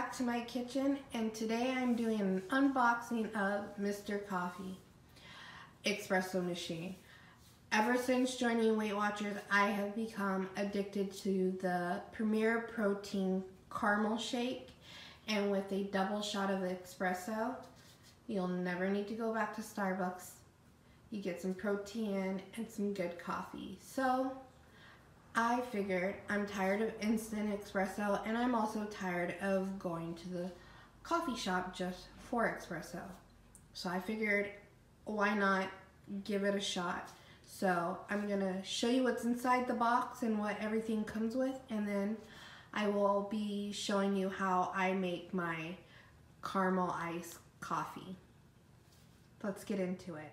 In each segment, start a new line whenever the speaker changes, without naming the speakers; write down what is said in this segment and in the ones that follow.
back to my kitchen and today I'm doing an unboxing of Mr. Coffee espresso machine. Ever since joining Weight Watchers, I have become addicted to the Premier Protein Caramel Shake and with a double shot of espresso, you'll never need to go back to Starbucks. You get some protein and some good coffee. So I figured I'm tired of instant espresso and I'm also tired of going to the coffee shop just for espresso. So I figured why not give it a shot. So I'm gonna show you what's inside the box and what everything comes with and then I will be showing you how I make my caramel ice coffee. Let's get into it.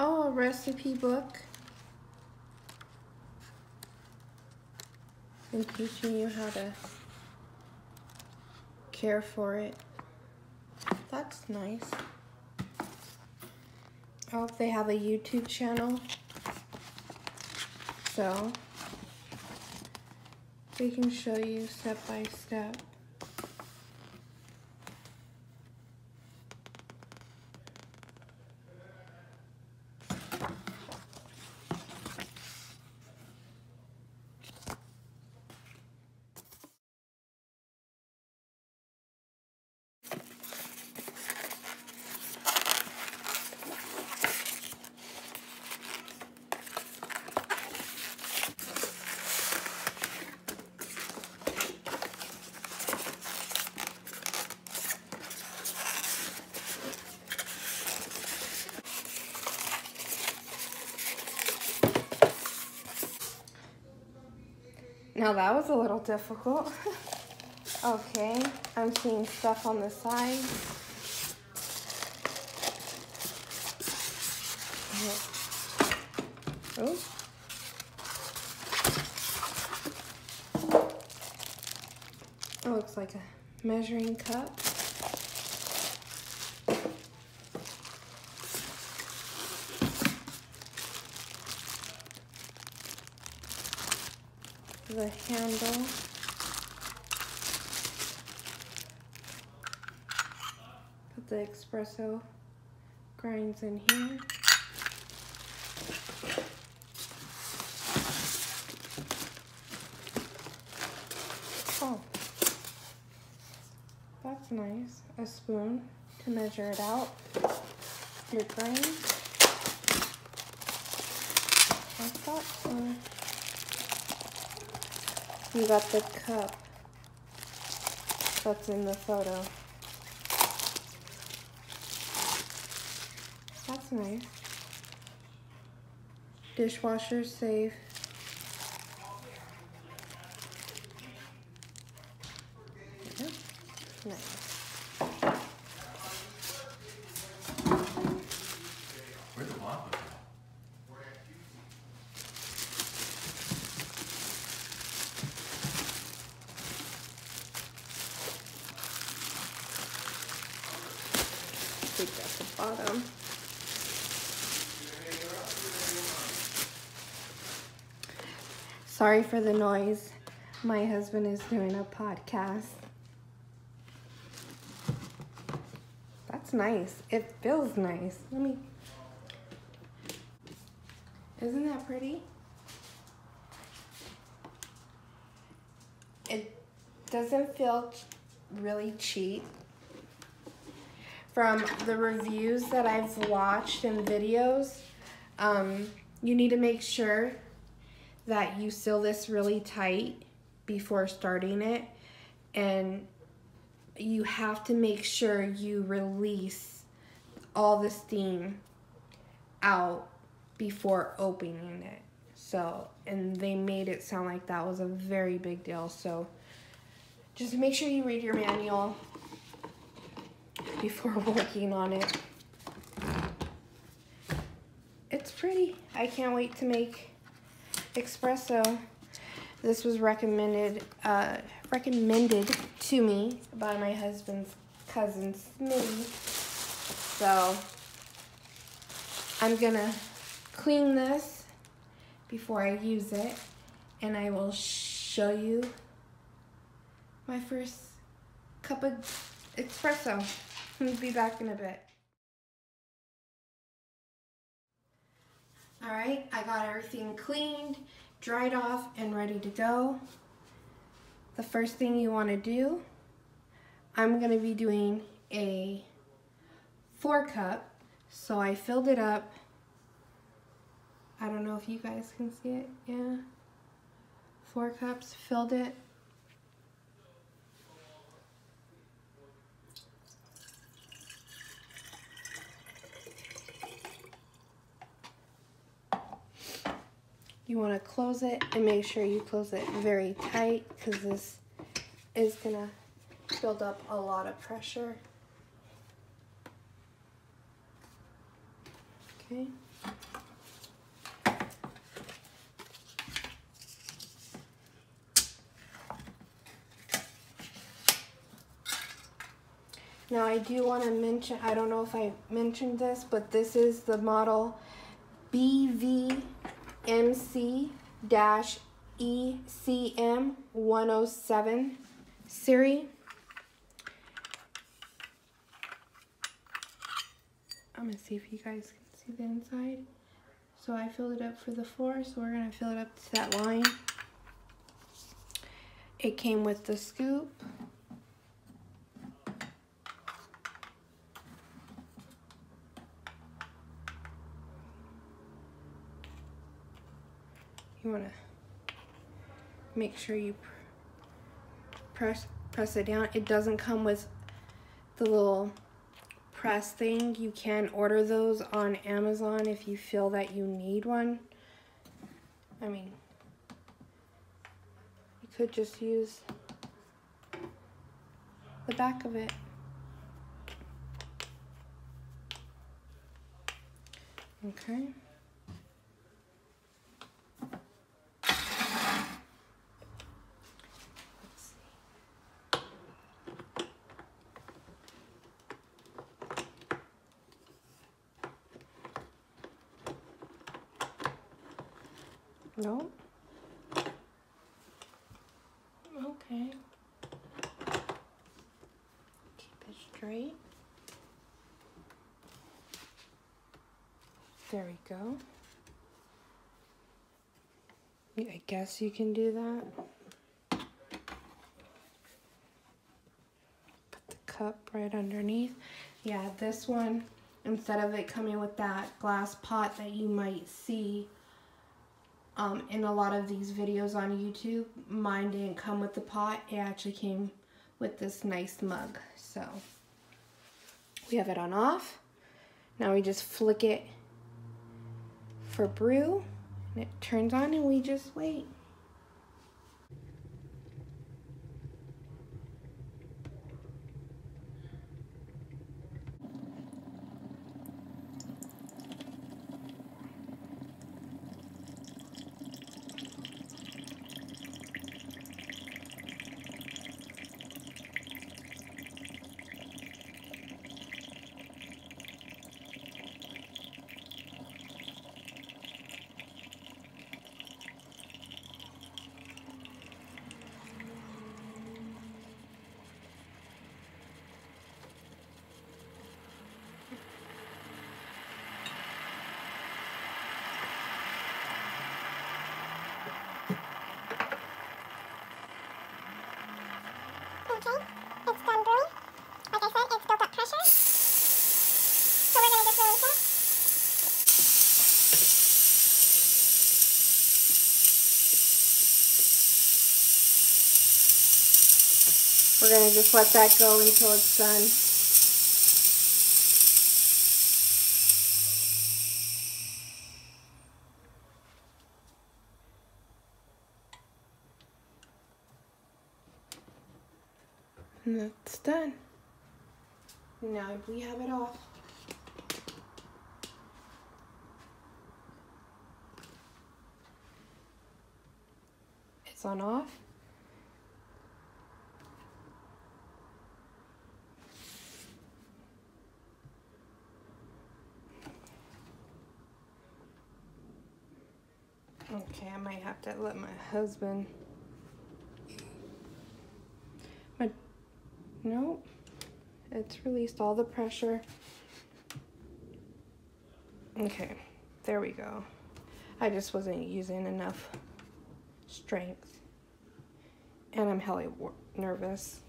Oh, a recipe book. And teaching you how to care for it. That's nice. I hope they have a YouTube channel. So, they can show you step by step. Now that was a little difficult. okay, I'm seeing stuff on the side. Oh. It looks like a measuring cup. The handle. Put the espresso grinds in here. Oh, that's nice. A spoon to measure it out. Your grain. I thought so. You got the cup that's in the photo. That's nice. Dishwasher safe. Nice. at the bottom. Sorry for the noise. My husband is doing a podcast. That's nice. It feels nice. Let me... Isn't that pretty? It doesn't feel really cheap from the reviews that I've watched and videos, um, you need to make sure that you seal this really tight before starting it. And you have to make sure you release all the steam out before opening it. So, and they made it sound like that was a very big deal. So, just make sure you read your manual before working on it. It's pretty. I can't wait to make espresso. This was recommended uh, recommended to me by my husband's cousin Smitty. So I'm gonna clean this before I use it and I will show you my first cup of espresso. Be back in a bit. All right, I got everything cleaned, dried off, and ready to go. The first thing you want to do, I'm to be doing a four cup. So I filled it up. I don't know if you guys can see it. Yeah. Four cups, filled it. You want to close it and make sure you close it very tight because this is going to build up a lot of pressure. Okay. Now I do want to mention, I don't know if I mentioned this, but this is the model BV MC-ECM 107 Siri. I'm gonna see if you guys can see the inside. So I filled it up for the floor, so we're gonna fill it up to that line. It came with the scoop. You want to make sure you press press it down. It doesn't come with the little press thing. You can order those on Amazon if you feel that you need one. I mean, you could just use the back of it. Okay. No? Okay. Keep it straight. There we go. I guess you can do that. Put the cup right underneath. Yeah, this one, instead of it coming with that glass pot that you might see um, in a lot of these videos on YouTube, mine didn't come with the pot. It actually came with this nice mug. So we have it on off. Now we just flick it for brew. And it turns on and we just wait.
Okay, it's done brewing. Like I said, it's built up pressure. So we're going to just release it.
We're going to just let that go until it's done. And that's done. Now we have it off. It's on off. Okay, I might have to let my husband nope, it's released all the pressure. Okay, there we go. I just wasn't using enough strength. And I'm hella nervous.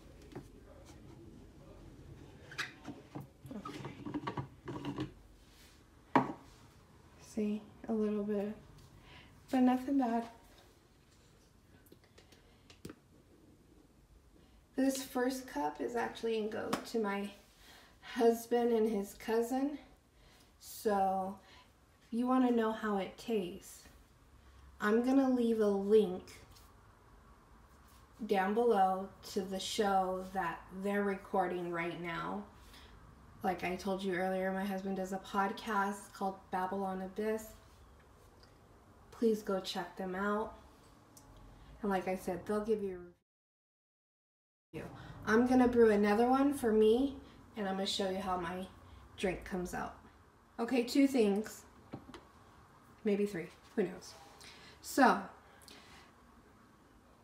Okay. See, a little bit but nothing bad. This first cup is actually in go to my husband and his cousin. So if you want to know how it tastes, I'm going to leave a link down below to the show that they're recording right now. Like I told you earlier, my husband does a podcast called Babylon Abyss please go check them out. And like I said, they'll give you review. I'm to brew another one for me, and I'm to show you how my drink comes out. Okay, two things. Maybe three. Who knows? So,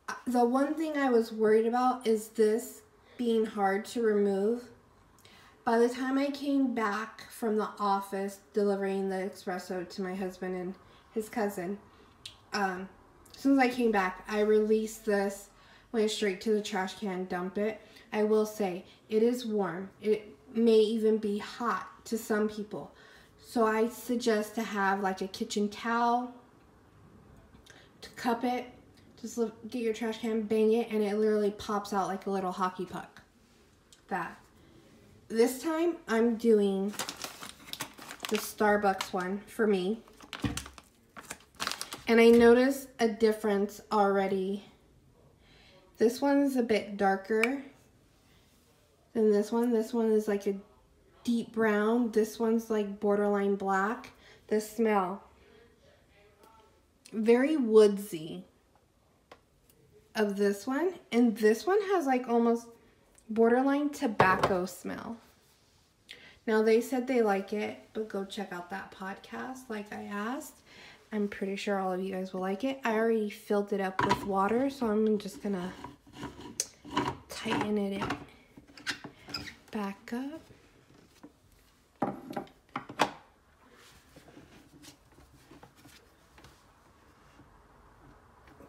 uh, the one thing I was worried about is this being hard to remove. By the time I came back from the office delivering the espresso to my husband and his cousin. Um, as soon as I came back, I released this, went straight to the trash can, dump it. I will say it is warm. It may even be hot to some people. So I suggest to have like a kitchen towel to cup it. Just get your trash can, bang it, and it literally pops out like a little hockey puck. That. This time I'm doing the Starbucks one for me. And I noticed a difference already. This one's a bit darker than this one. This one is like a deep brown. This one's like borderline black. The smell, very woodsy of this one. And this one has like almost borderline tobacco smell. Now they said they like it, but go check out that podcast like I asked. I'm pretty sure all of you guys will like it. I already filled it up with water, so I'm just gonna tighten it back up.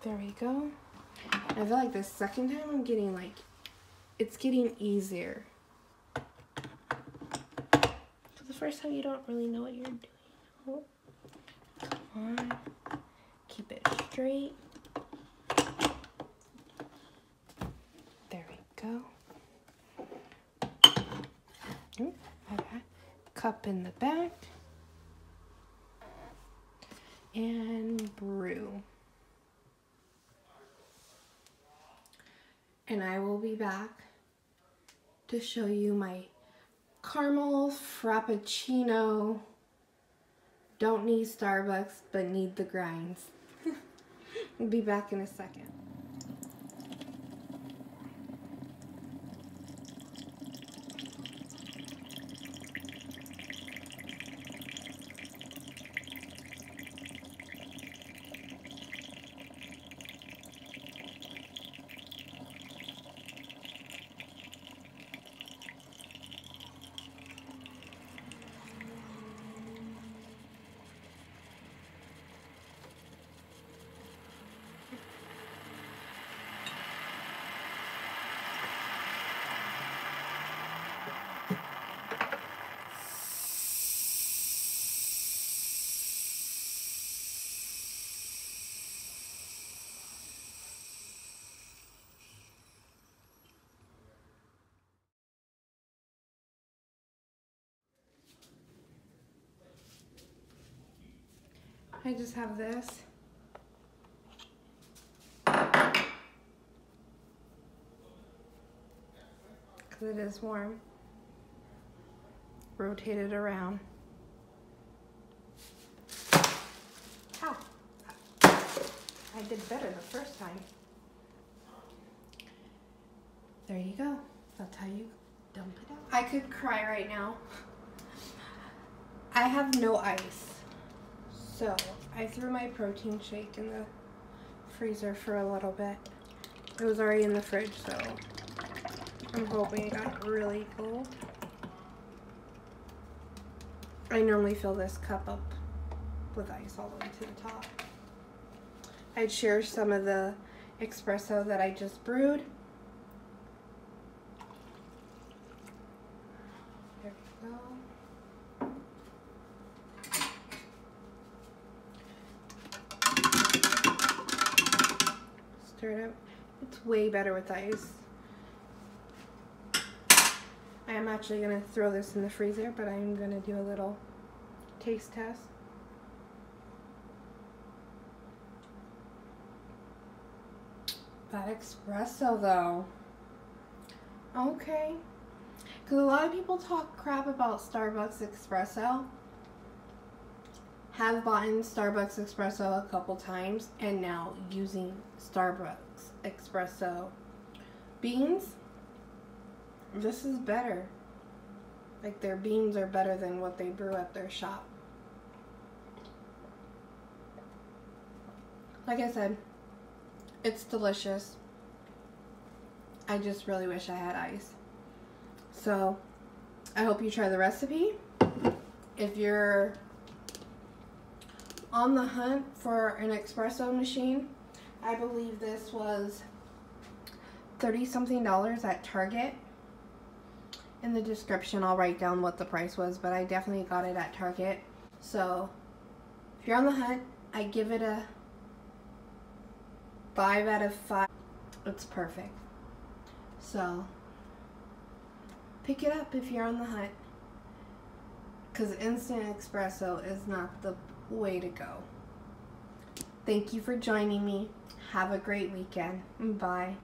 There we go. I feel like the second time I'm getting like, it's getting easier. So the first time you don't really know what you're doing. On. Keep it straight. There we go. Ooh. Cup in the back. And brew. And I will be back to show you my caramel frappuccino don't need Starbucks, but need the grinds. I'll be back in a second. I just have this. Because it is warm. Rotate it around. Ow. I did better the first time. there you go. That's how you dump it out. I could cry right now. I have no ice. So I threw my protein shake in the freezer for a little bit. It was already in the fridge, so I'm hoping it got really cold. I normally fill this cup up with ice all the way to the top. I'd share some of the espresso that I just brewed. There we go. It up. It's way better with ice. I am actually going to throw this in the freezer, but I'm going to do a little taste test. That espresso though. Okay. Because a lot of people talk crap about Starbucks espresso. Have bought in Starbucks espresso a couple times and now using Starbucks espresso beans. This is better. Like their beans are better than what they brew at their shop. Like I said, it's delicious. I just really wish I had ice. So, I hope you try the recipe. If you're on the hunt for an espresso machine, I believe this was 30 something dollars at Target. In the description, I'll write down what the price was, but I definitely got it at Target. So, if you're on the hunt, I give it a five out of five. It's perfect. So, pick it up if you're on the hunt. Because instant espresso is not the way to go. Thank you for joining me. Have a great weekend. Bye.